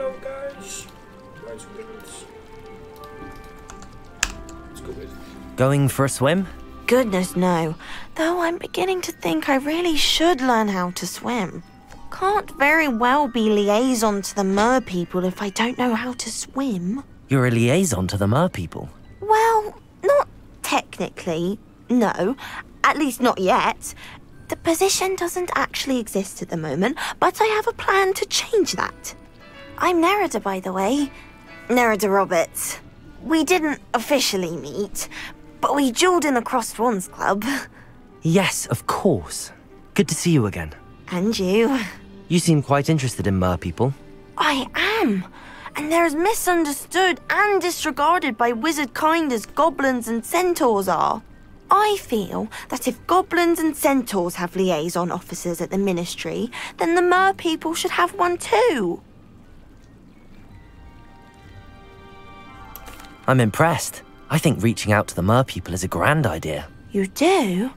Hello guys. Guys, goodness. Let's go with. Going for a swim? Goodness, no. Though I'm beginning to think I really should learn how to swim. Can't very well be liaison to the mer people if I don't know how to swim. You're a liaison to the mer people. Well, not technically, no. At least not yet. The position doesn't actually exist at the moment, but I have a plan to change that. I'm Nerida, by the way. Nerida Roberts. We didn't officially meet, but we dueled in the Crossed Wands Club. Yes, of course. Good to see you again. And you. You seem quite interested in mer people. I am. And they're as misunderstood and disregarded by wizard kind as goblins and centaurs are. I feel that if goblins and centaurs have liaison officers at the ministry, then the mer people should have one too. I'm impressed. I think reaching out to the mer people is a grand idea. You do?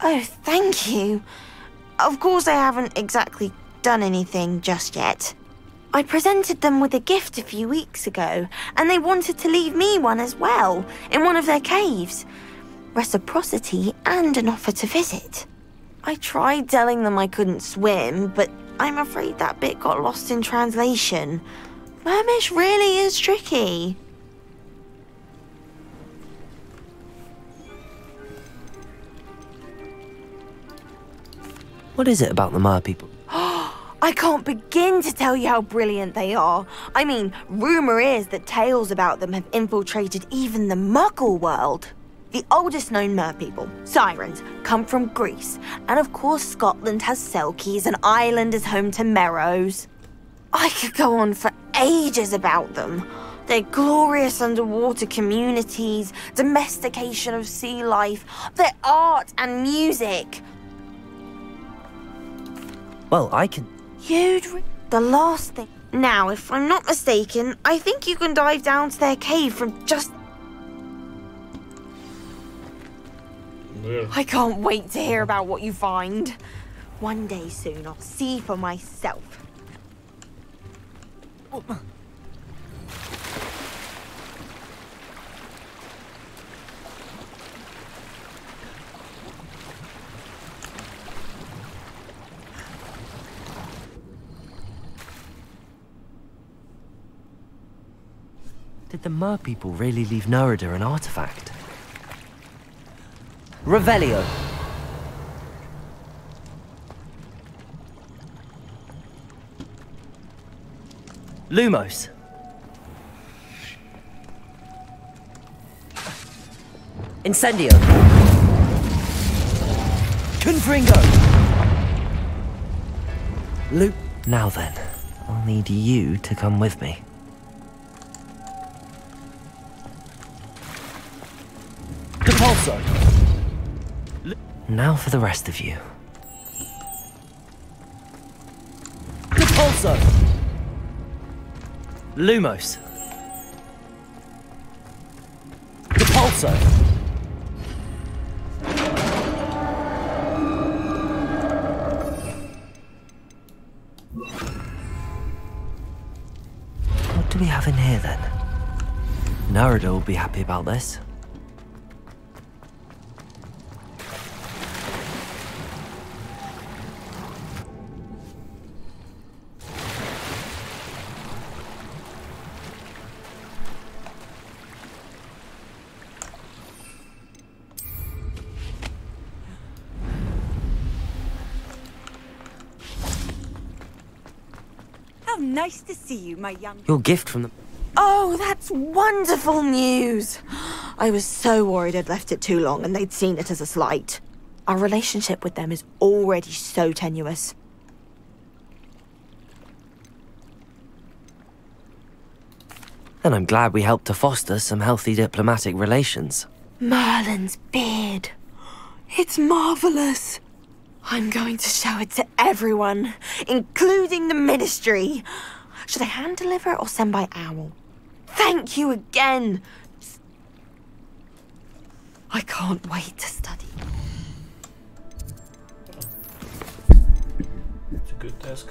Oh, thank you. Of course, I haven't exactly done anything just yet. I presented them with a gift a few weeks ago, and they wanted to leave me one as well, in one of their caves. Reciprocity and an offer to visit. I tried telling them I couldn't swim, but I'm afraid that bit got lost in translation. Mermish really is tricky. What is it about the mer people? I can't begin to tell you how brilliant they are. I mean, rumour is that tales about them have infiltrated even the Muggle world. The oldest known mer people, sirens, come from Greece, and of course Scotland has Selkies and Ireland is home to Merrows. I could go on for ages about them. Their glorious underwater communities, domestication of sea life, their art and music. Well, I can. You'd re- the last thing. Now, if I'm not mistaken, I think you can dive down to their cave from just. There. I can't wait to hear about what you find. One day soon, I'll see for myself. Did the mer people really leave Nerida an artifact? Revelio. Lumos. Incendio. Confringo. Lu. Now then, I'll need you to come with me. Depulso. Now for the rest of you. The Depulso. Lumos. Depulso. What do we have in here then? Nerida will be happy about this. Nice to see you, my young. Your gift from the. Oh, that's wonderful news! I was so worried I'd left it too long and they'd seen it as a slight. Our relationship with them is already so tenuous. Then I'm glad we helped to foster some healthy diplomatic relations. Merlin's beard. It's marvelous. I'm going to show it to everyone, including the ministry. Should I hand deliver or send by owl? Thank you again. I can't wait to study. It's a good task.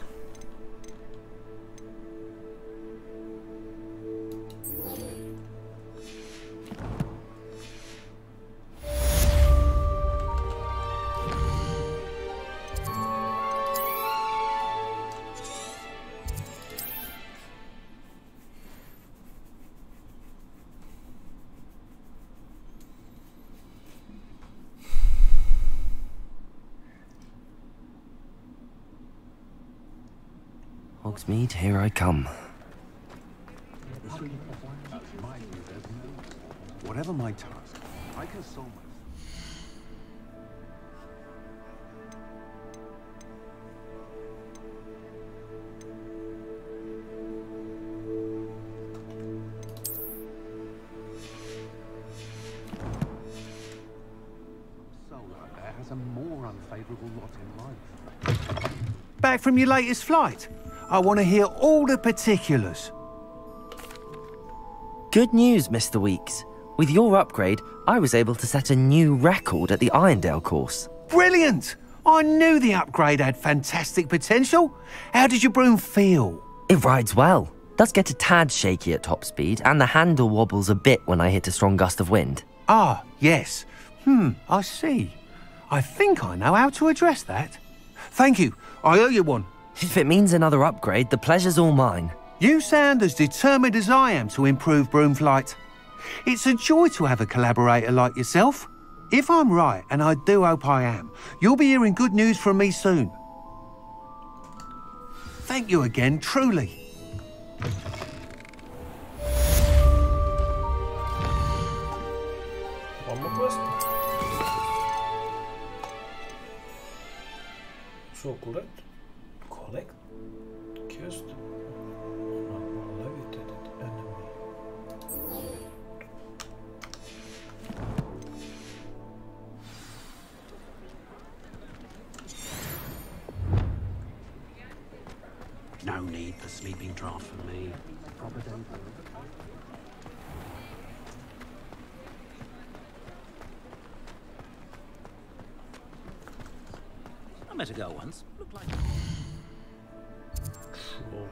Hogsmeade, here I come. Whatever my task, I can solve it. Soul uh, like that has a more unfavourable lot in life. Back from your latest flight? I want to hear all the particulars. Good news, Mr. Weeks. With your upgrade, I was able to set a new record at the Irondale course. Brilliant! I knew the upgrade had fantastic potential. How did your broom feel? It rides well. Does get a tad shaky at top speed, and the handle wobbles a bit when I hit a strong gust of wind. Ah, yes. Hmm, I see. I think I know how to address that. Thank you. I owe you one. If it means another upgrade, the pleasure's all mine. You sound as determined as I am to improve broom flight. It's a joy to have a collaborator like yourself. If I'm right, and I do hope I am, you'll be hearing good news from me soon. Thank you again, truly. One more quest. So correct. No need for sleeping draft for me. I met a girl once. Looked like. Troll.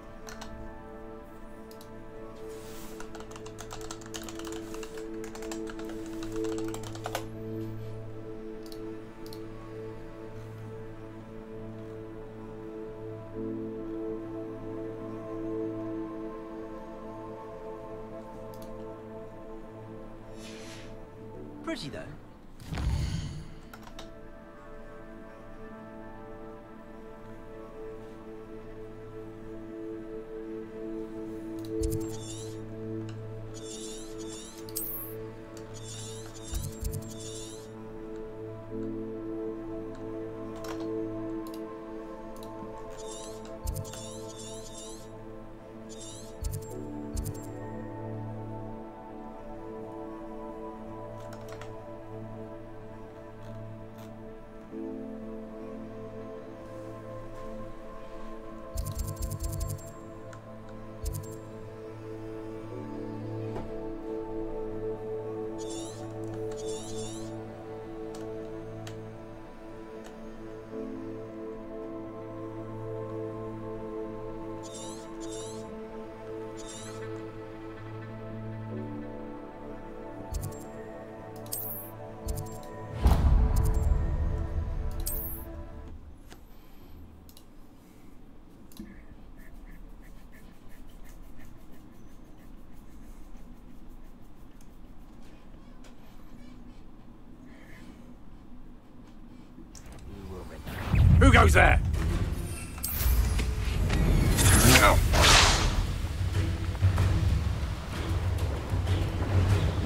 Who goes there?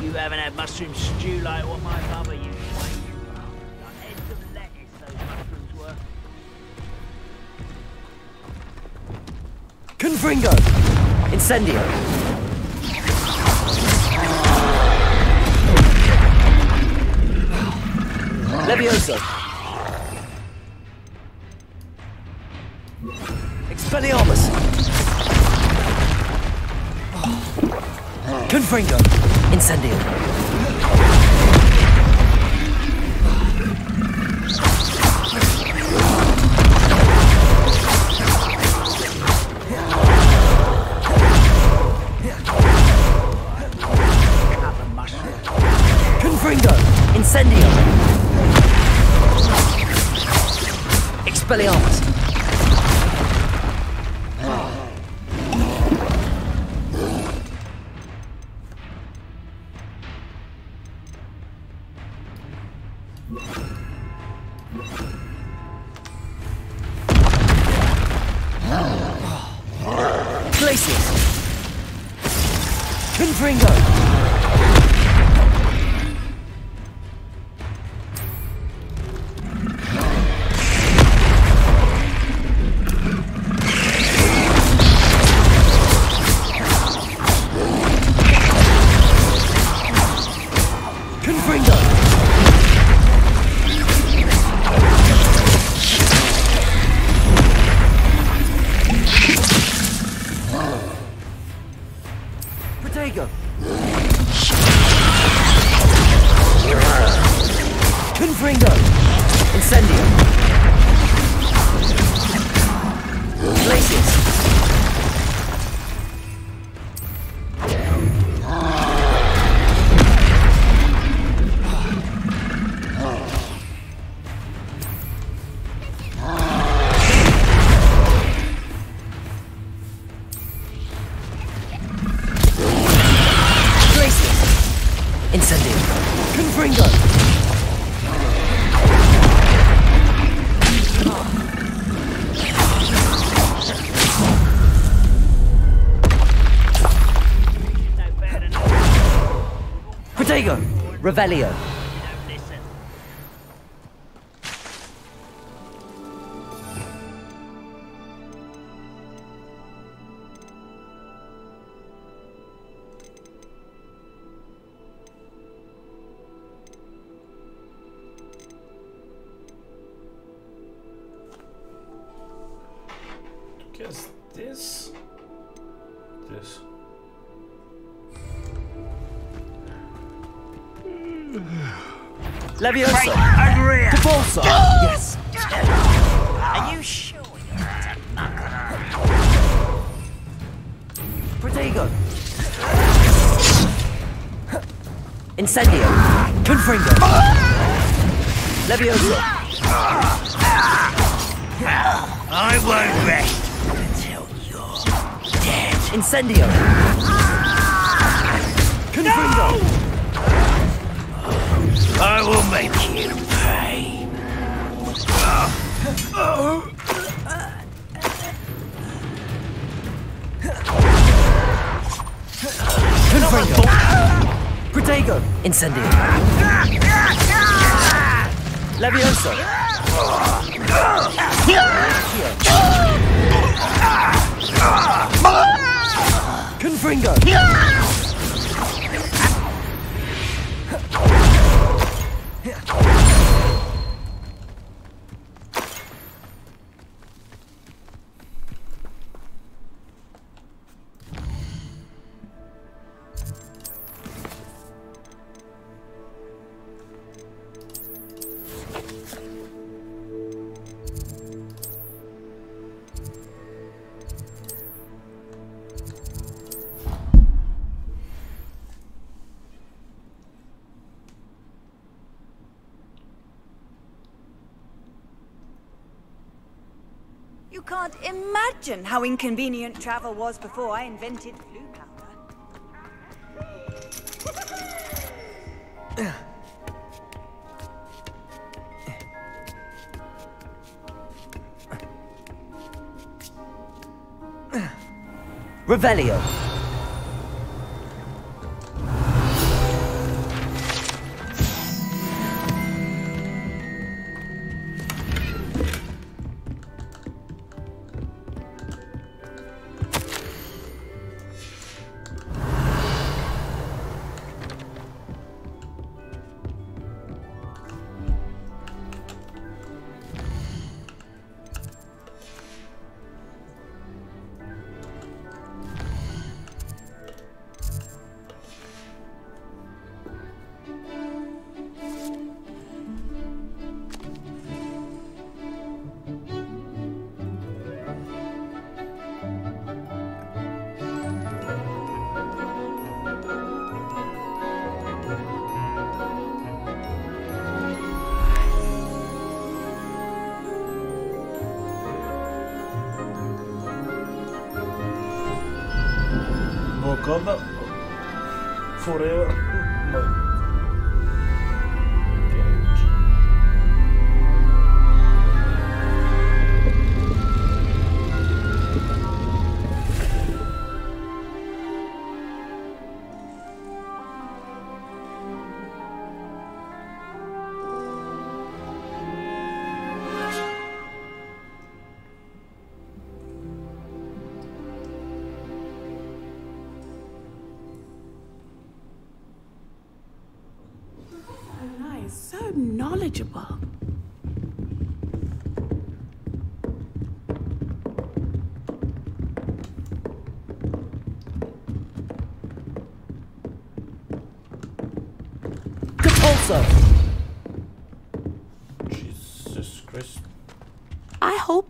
You haven't had mushroom stew like what my mother used to make. Like heads of lettuce, those mushrooms were. Confringo! Incendio! Levioso! Confringo! Incendio! Confringo! Incendio! Expelliarmus! Revelio! don't. Guess this. This. Leviosa! Propulsor! Yes! Are you sure you're Protego! Incendio! Confringo! Leviosa! I won't rest until you're dead. Incendio! Confringo! I will make you pay. Confringo! Protego! Incendio! Leviosa! Confringo! Imagine how inconvenient travel was before I invented Floo powder. Revelio!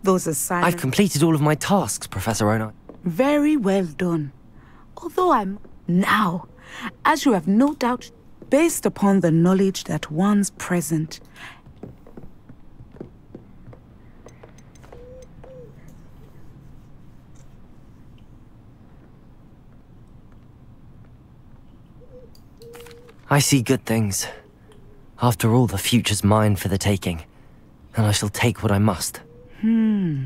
Those assignments. I've completed all of my tasks, Professor Onai. Very well done. Although I'm now, as you have no doubt, based upon the knowledge that one's present. I see good things. After all, the future's mine for the taking, and I shall take what I must. Hmm.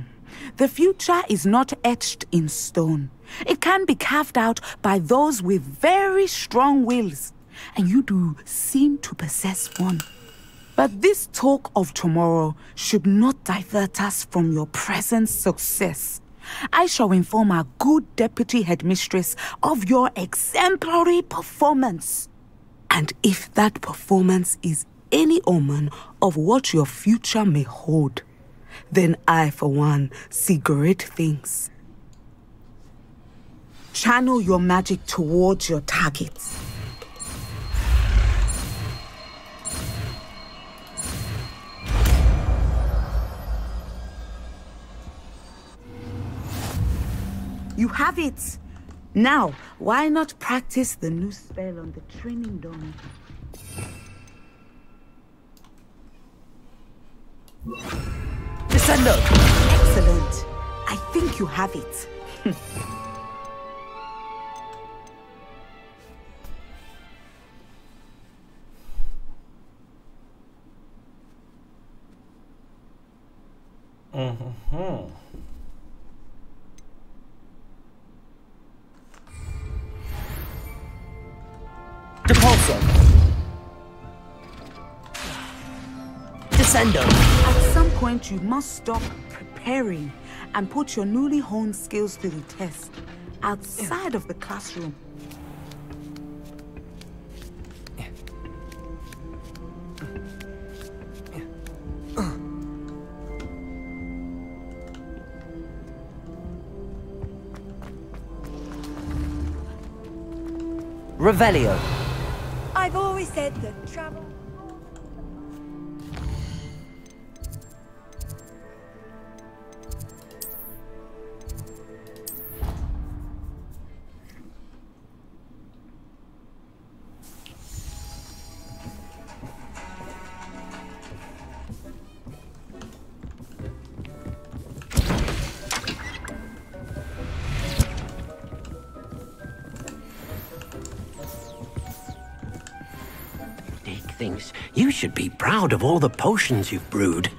The future is not etched in stone. It can be carved out by those with very strong wills, and you do seem to possess one. But this talk of tomorrow should not divert us from your present success. I shall inform our good deputy headmistress of your exemplary performance. And if that performance is any omen of what your future may hold, then I, for one, see great things. Channel your magic towards your targets. You have it! Now, why not practice the new spell on the training dummy? Descendo! Excellent. I think you have it. Mm-hmm. Depulso! Descendo! At some point, you must stop preparing and put your newly honed skills to the test outside of the classroom. Revelio! I've always said that travel. Should be proud of all the potions you've brewed.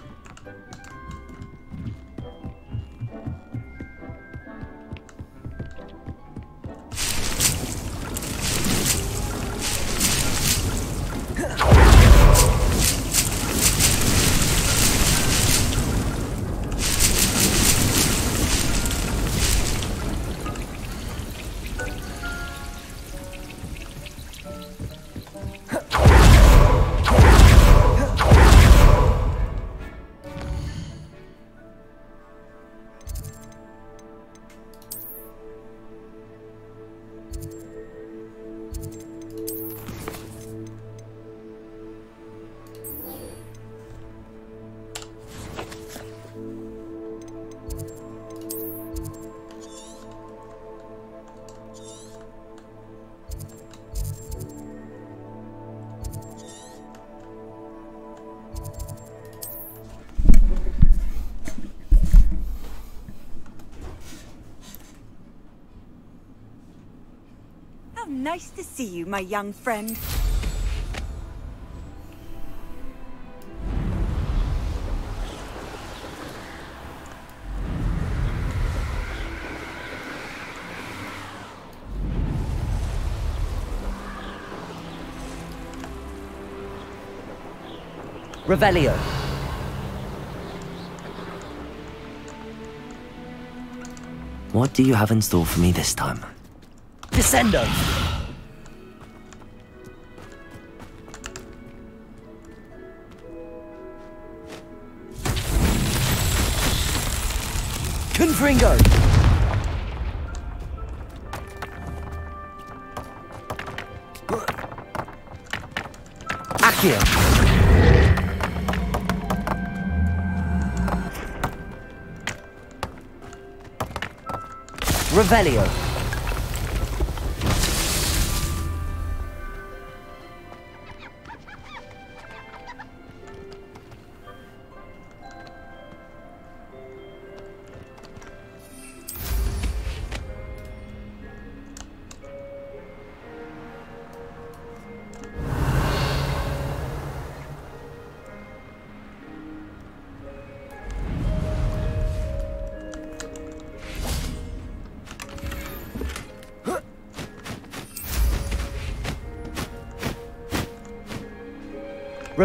My young friend. Revelio! What do you have in store for me this time? Descendo! Confringo! Accio! Revelio!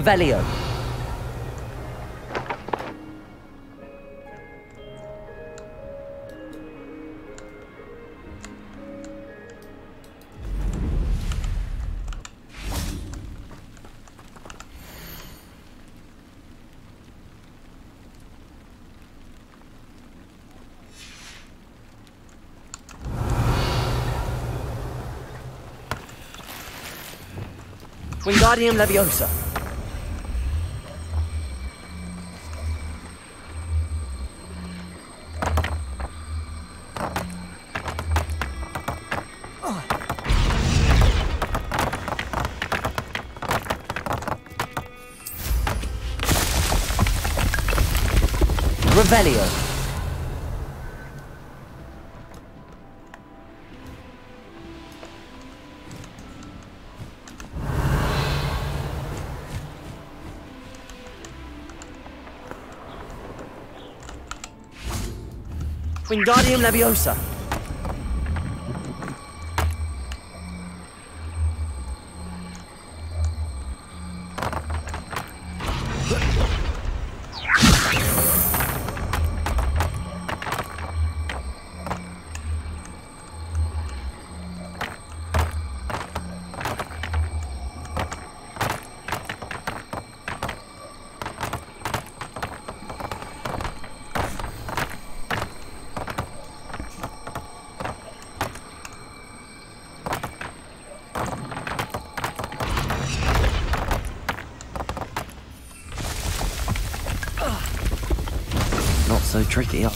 Revelio. Wingardium Leviosa. Revelio. Wingardium Leviosa. Tricky.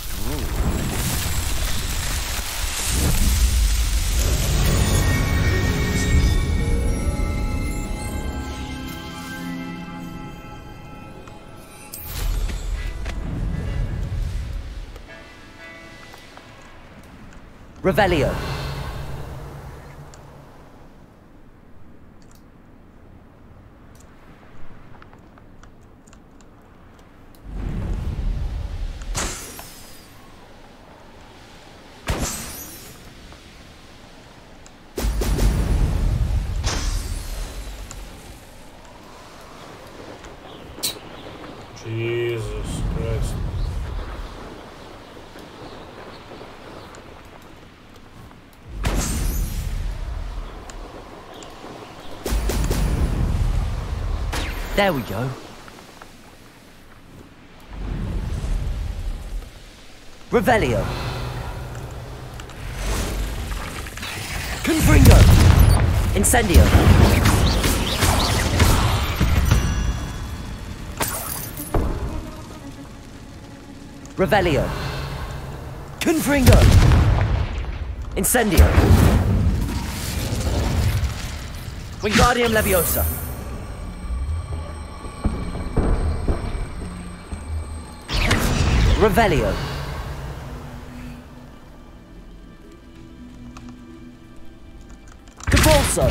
Revelio. There we go. Revelio. Confringo. Incendio. Revelio. Confringo. Incendio. Wingardium Leviosa. Revelio. Convulso.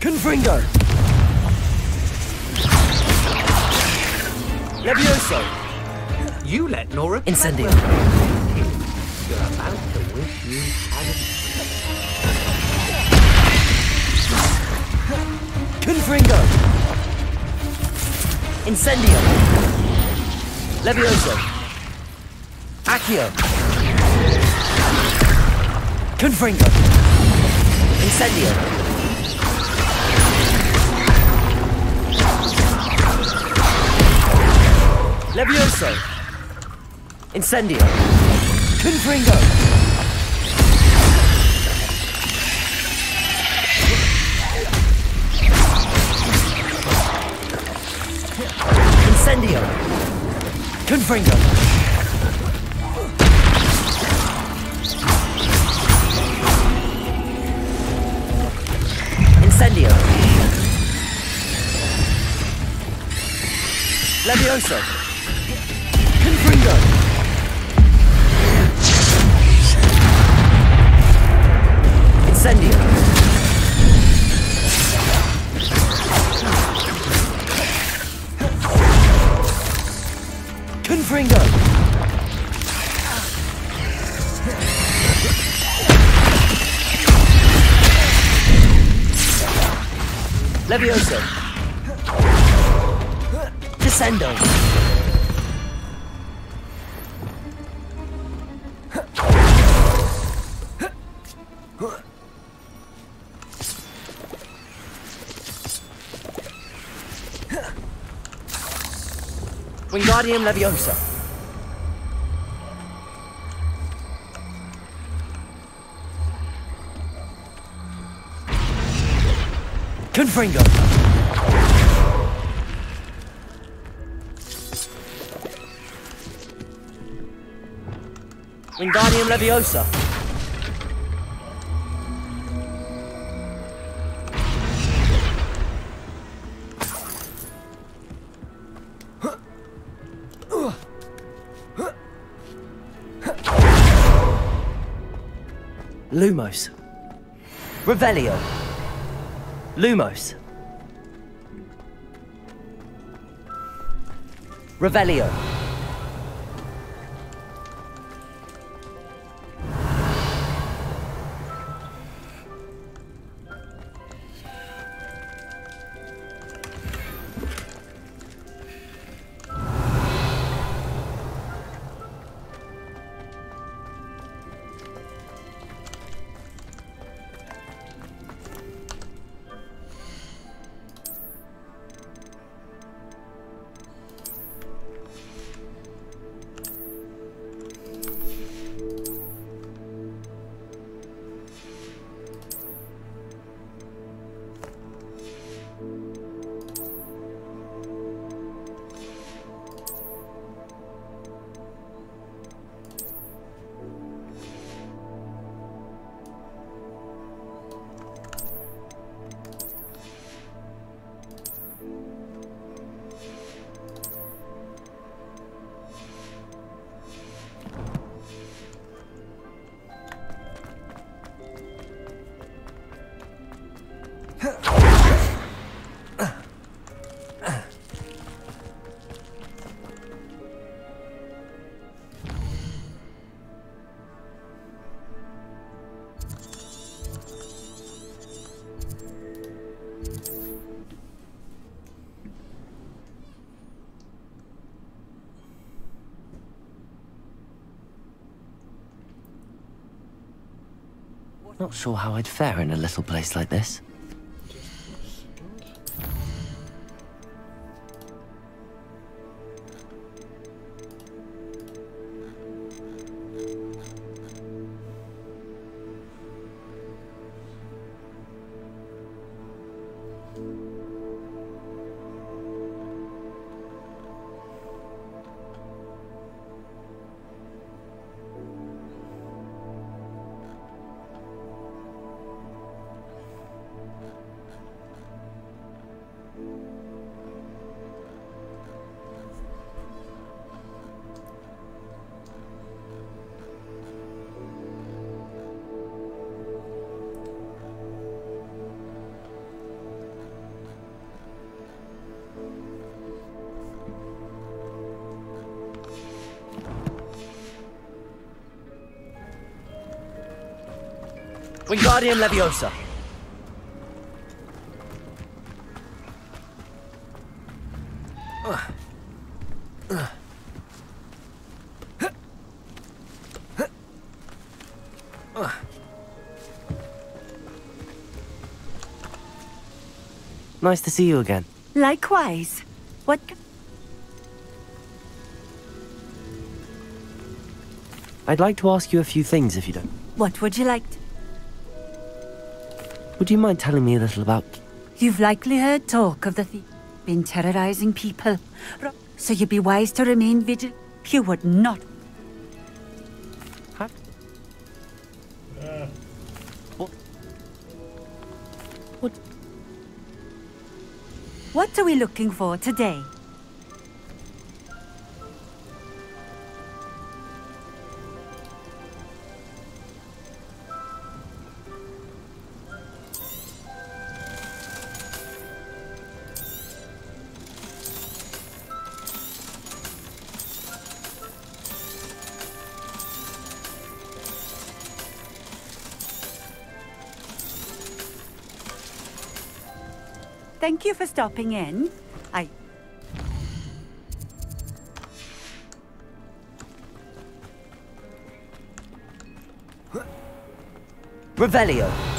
Confringo. Levioso. You let Nora Incendio. You're about to wish you hadn't. Confringo. Incendio. Levioso. Accio. Confringo. Incendio. Levioso! Incendio! Confringo! Confringo! Incendio! Levioso! Confringo! Incendio! Confringo! Levioso! Descendo! Wingardium Leviosa! Confringo! Wingardium Leviosa! Lumos. Revelio. Lumos. Revelio. Not sure how I'd fare in a little place like this. Wingardium Leviosa. Nice to see you again. Likewise. What? I'd like to ask you a few things if you don't. What would you like? to- Would you mind telling me a little about. You've likely heard talk of the thief been terrorizing people. So you'd be wise to remain vigilant. You would not. What? What are we looking for today? Thank you for stopping in. I. Revelio.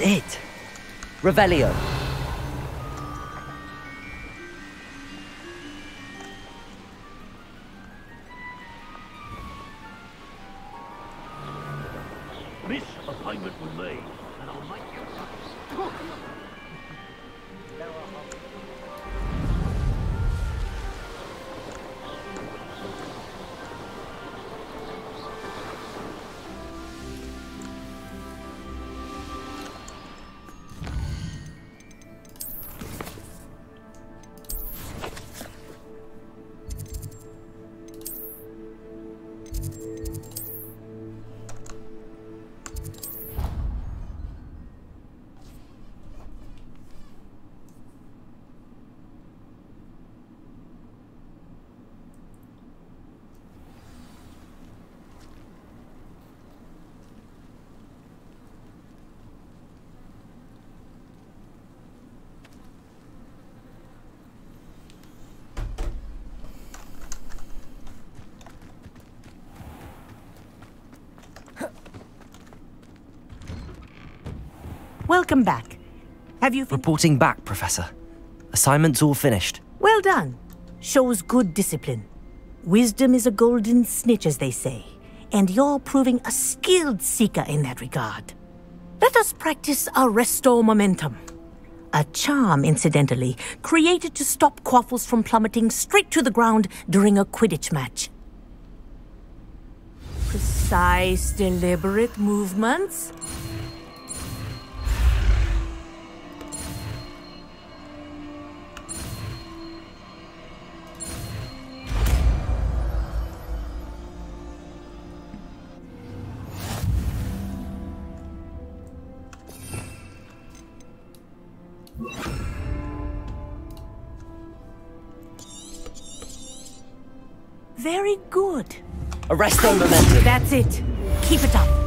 It. Revelio. Welcome back. Have you... Reporting back, Professor. Assignment's all finished. Well done. Shows good discipline. Wisdom is a golden snitch, as they say, and you're proving a skilled seeker in that regard. Let us practice our Arresto Momentum. A charm, incidentally, created to stop quaffles from plummeting straight to the ground during a Quidditch match. Precise, deliberate movements. Very good. Arresto Momentum. That's it. Keep it up.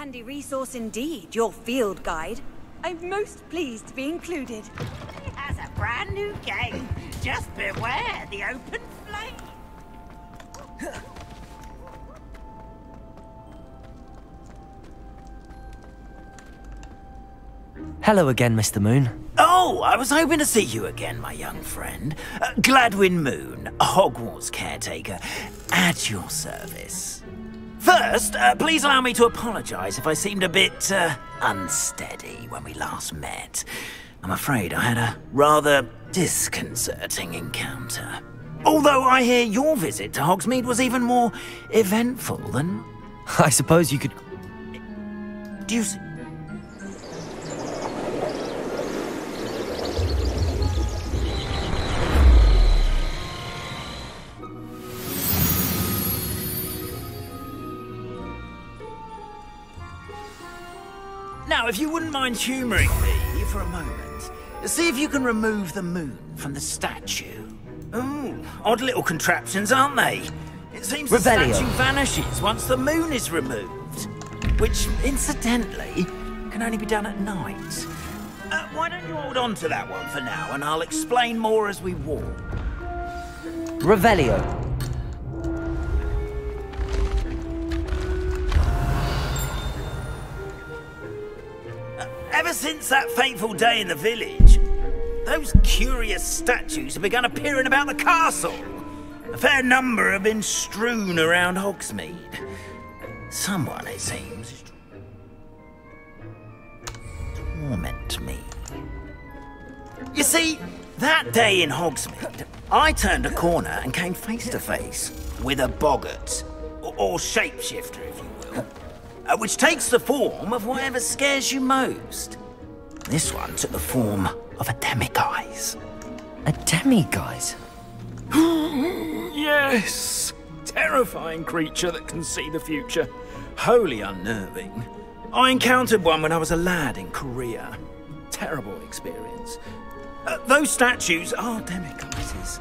Handy resource indeed, your field guide. I'm most pleased to be included. He has a brand new game. Just beware the open flame. Hello again, Mr. Moon. Oh, I was hoping to see you again, my young friend. Uh, Gladwin Moon, Hogwarts caretaker, at your service. First, uh, please allow me to apologise if I seemed a bit uh, unsteady when we last met. I'm afraid I had a rather disconcerting encounter. Although I hear your visit to Hogsmeade was even more eventful than. I suppose you could. Do you. Wouldn't mind humouring me for a moment, see if you can remove the moon from the statue. Ooh, odd little contraptions, aren't they? It seems the Revelio. statue vanishes once the moon is removed, which, incidentally, can only be done at night. Uh, why don't you hold on to that one for now, and I'll explain more as we walk. Revelio. Ever since that fateful day in the village, those curious statues have begun appearing about the castle. A fair number have been strewn around Hogsmeade. Someone, it seems, is torment me. You see, that day in Hogsmeade, I turned a corner and came face to face with a boggart, or, or shapeshifter, if you will, which takes the form of whatever scares you most. This one took the form of a demiguise. A demiguise? yes! Terrifying creature that can see the future. Wholly unnerving. I encountered one when I was a lad in Korea. Terrible experience. Uh, those statues are demiguises.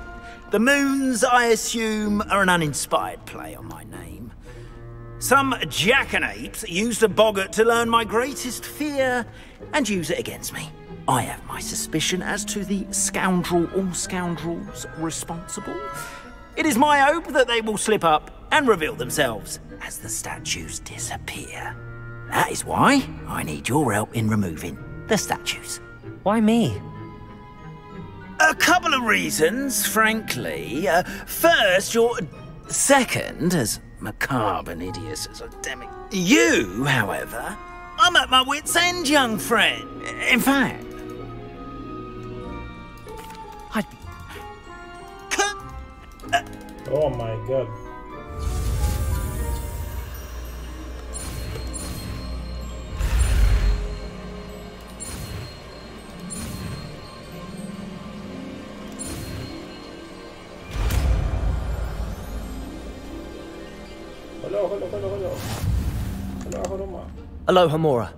The moons, I assume, are an uninspired play on my name. Some jackanapes used a boggart to learn my greatest fear and use it against me. I have my suspicion as to the scoundrel or scoundrels responsible. It is my hope that they will slip up and reveal themselves as the statues disappear. That is why I need your help in removing the statues. Why me? A couple of reasons, frankly. Uh, first, you're second, as macabre and hideous as a demi. You, however, I'm at my wit's end, young friend. In fact, I'd be. Uh, oh my god. Hello, hello, hello, hello. Hello, hello, ma.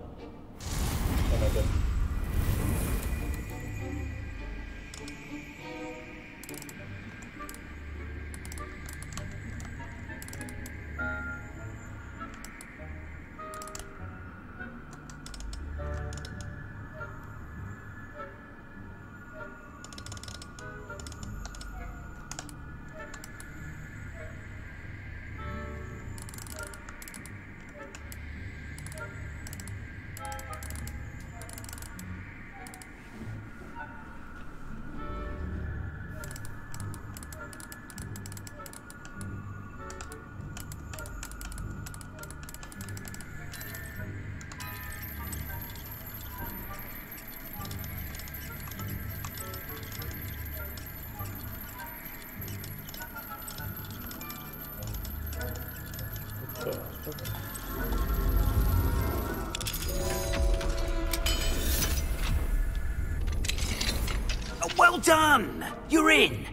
done! You're in!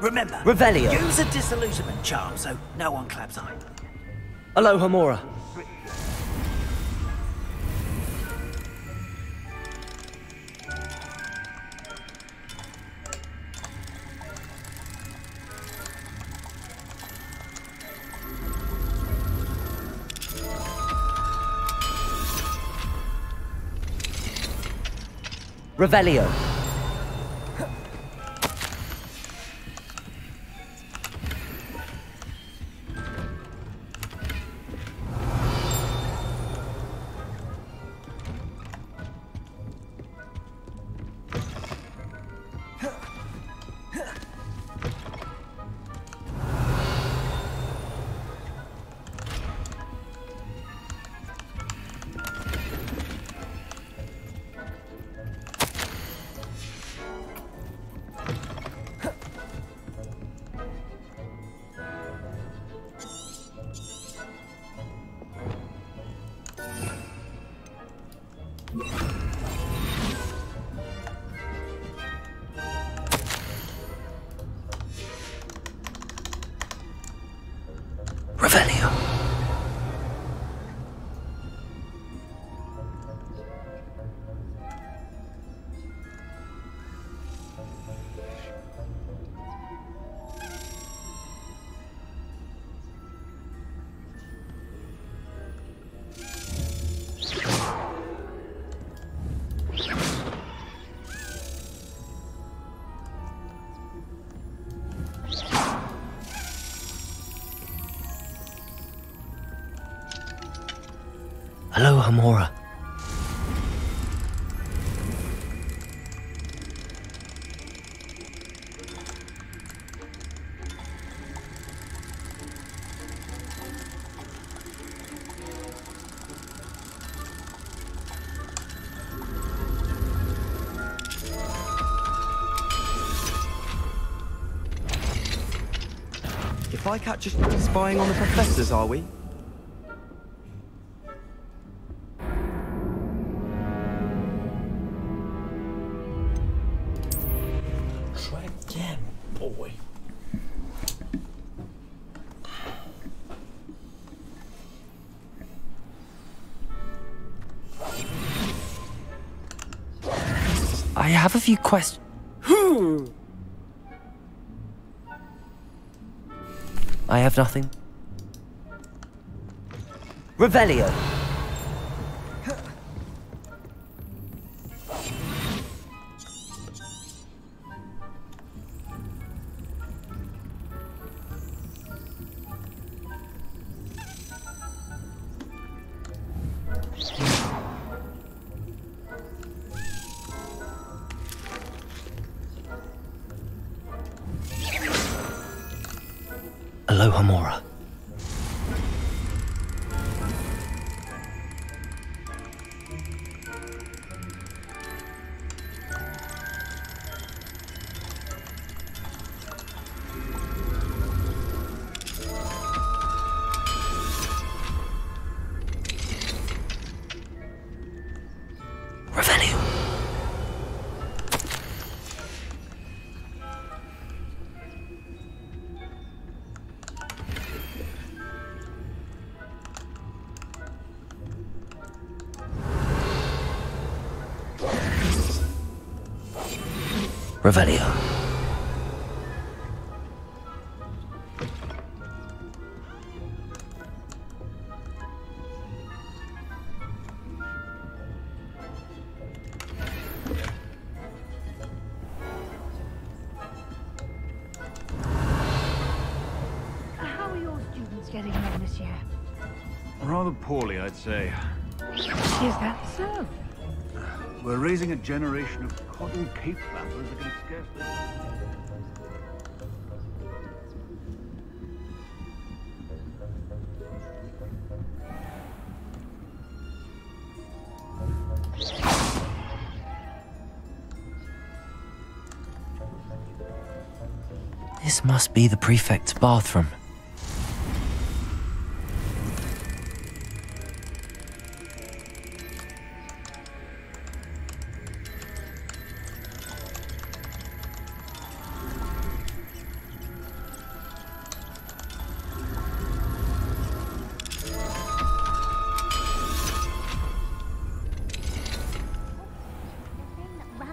Remember, Revelio. use a disillusionment charm so no one claps eye. Alohomora. Revelio. Hello, Hamora. If I catch us spying on the professors, are we? Few questions. Hmm. I have nothing. Revelio. Aloha Revelio. How are your students getting on this year? Rather poorly, I'd say. Is that so? We're raising a generation of cotton cape that can scarcely... This must be the prefect's bathroom.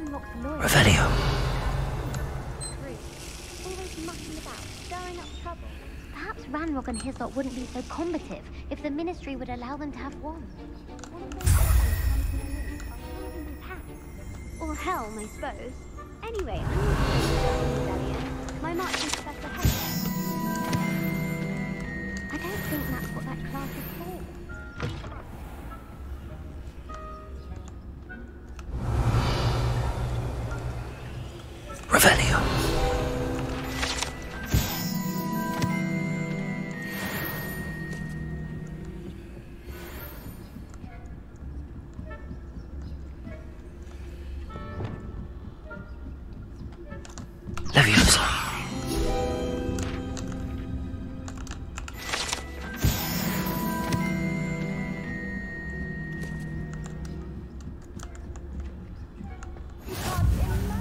Revelio. Perhaps Ranrock and his lot wouldn't be so combative if the Ministry would allow them to have one. Or helm, I suppose. Anyway, I'm My march is better. I don't think that's what that class is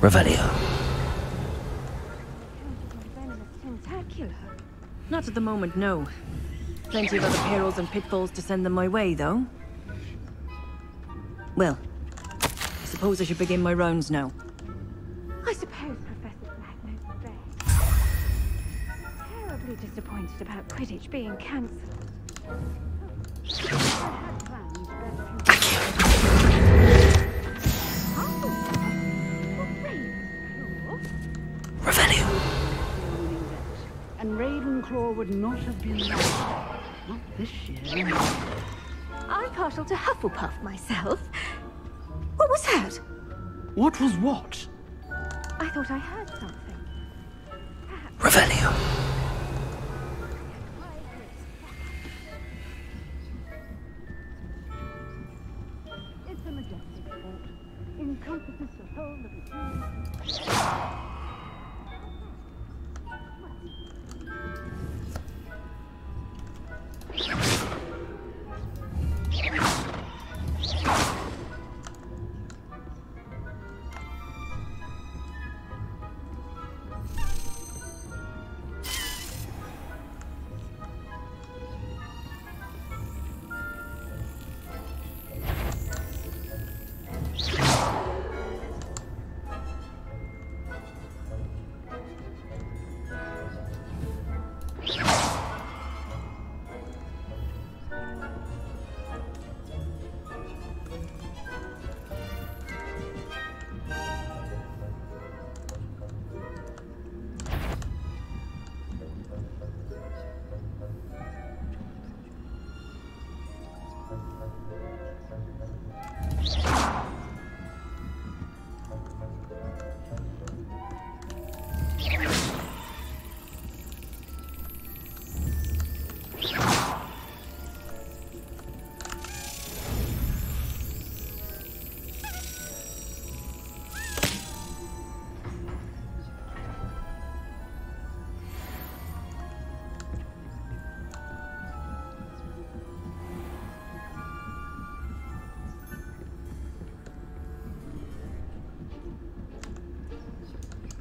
Revelio. Not at the moment, no. Plenty of other perils and pitfalls to send them my way, though. Well, I suppose I should begin my rounds now. had something.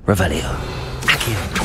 Revelio. Aqui.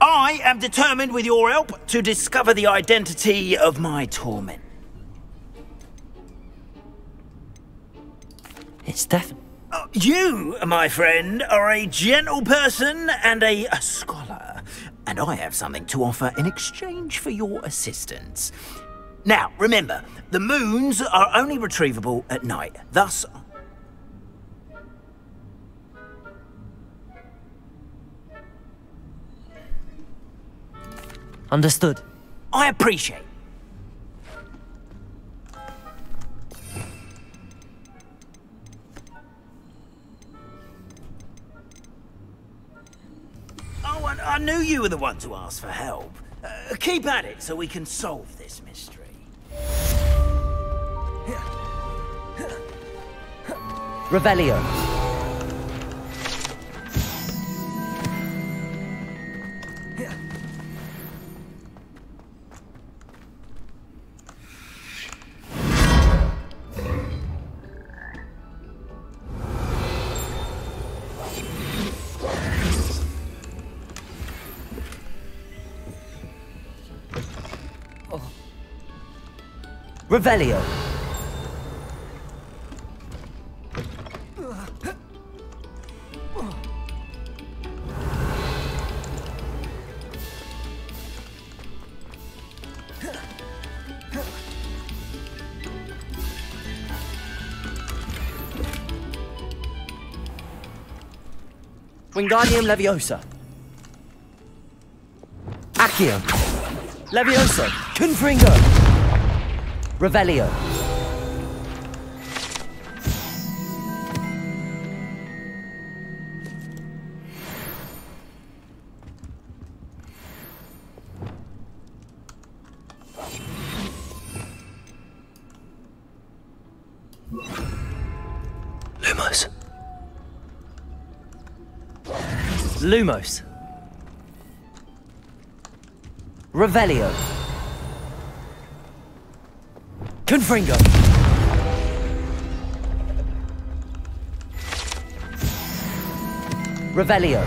I am determined, with your help, to discover the identity of my torment. It's definitely. Uh, you, my friend, are a gentle person and a, a scholar, and I have something to offer in exchange for your assistance. Now, remember, the moons are only retrievable at night, thus. Understood. I appreciate. Oh, and I knew you were the one to ask for help. Uh, keep at it so we can solve this mystery. Revelio. Revelio. Wingardium Leviosa. Accio. Leviosa. Confringo. Revelio. Lumos. Lumos. Revelio. Confringo. Revelio.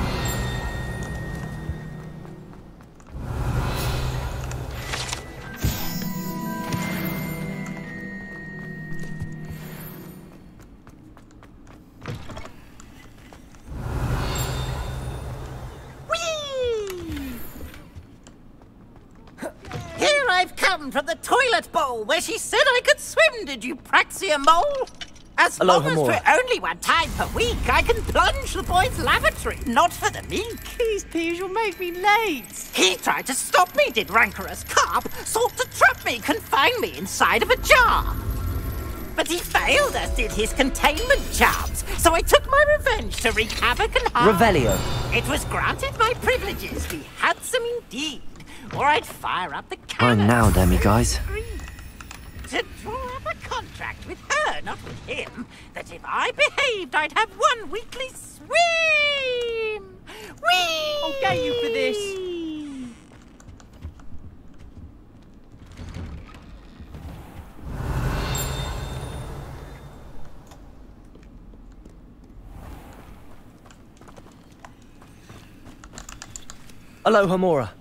Here I've come from the toilet bowl where she said I could did you praxia mole? As Hello, long as Hamura. for only one time per week, I can plunge the boy's lavatory, not for the meek. Please, Peeves, you'll make me late. He tried to stop me, did Rancorous Carp, sought to trap me, confine me inside of a jar. But he failed, as did his containment charms, so I took my revenge to wreak havoc and harm. Revelio. It was granted my privileges, be handsome indeed, or I'd fire up the I'm now, demi guys. to draw up a contract with her, not with him, that if I behaved, I'd have one weekly swim. Whee! I'll get you for this. Alohomora.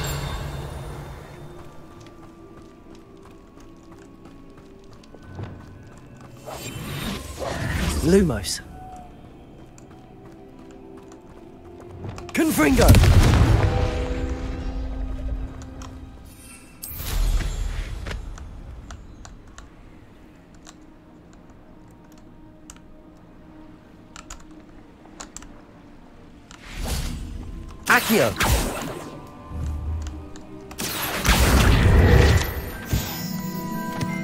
Lumos. Confringo! Accio!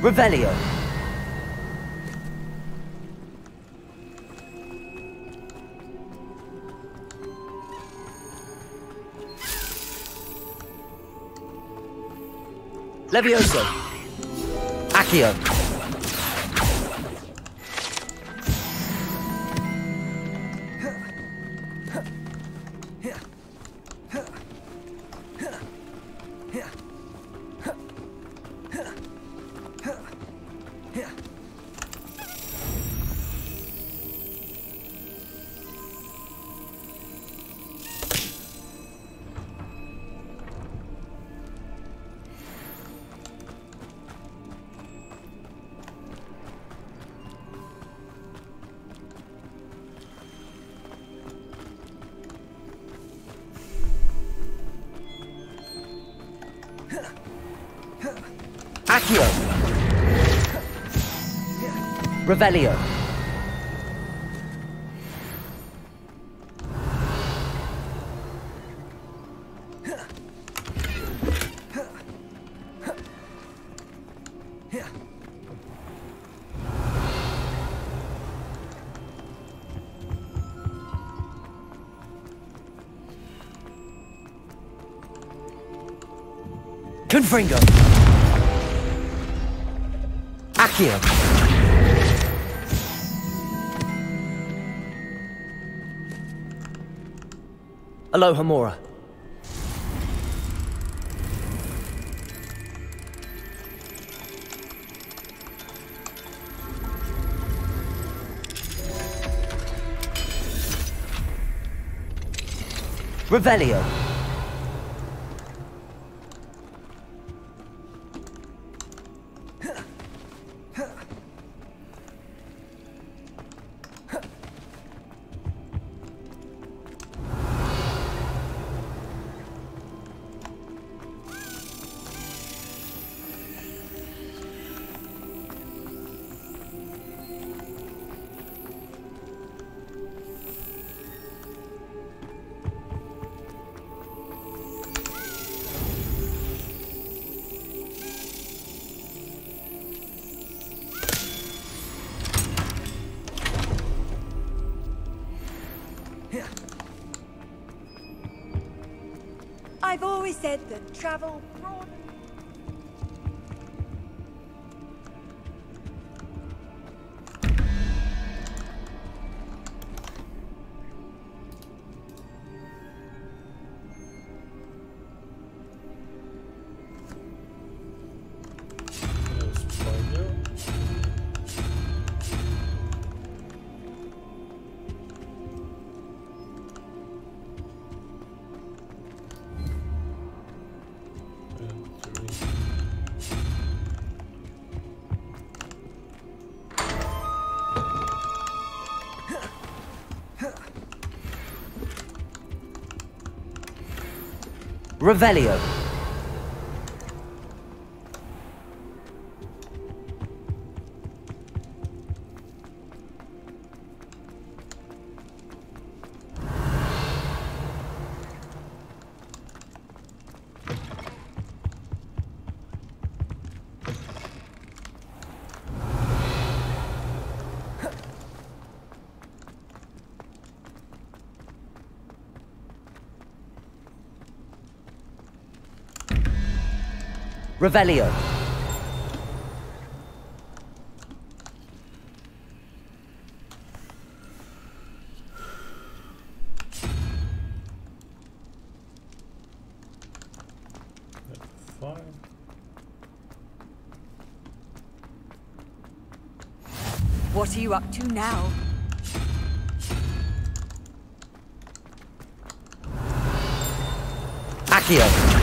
Revelio! Leviosa! Accio! Accio! Revelio! Confringo! Accio! Alohomora. Revelio. Travel Revelio. Revelio. What are you up to now? Accio.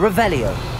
Revelio.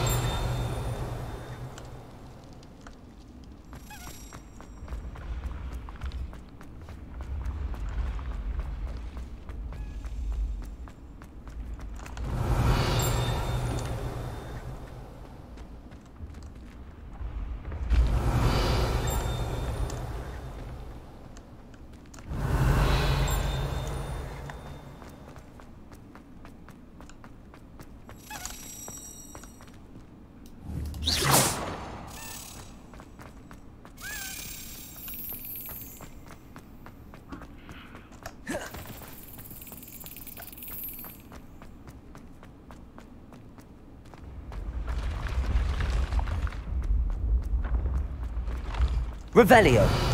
Revelio.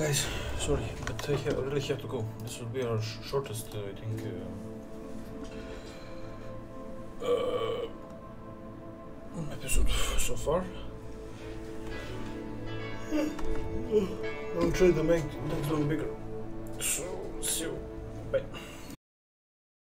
Guys, sorry, but I really have to go. This will be our sh- shortest, uh, I think. Uh, uh, episode so far. I'll try to make next one bigger.